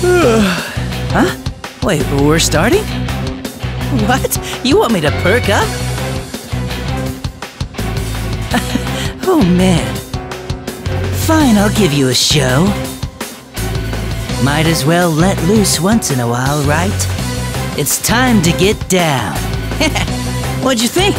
huh? Wait, we're starting? What? You want me to perk up? oh man. Fine, I'll give you a show. Might as well let loose once in a while, right? It's time to get down. What'd you think?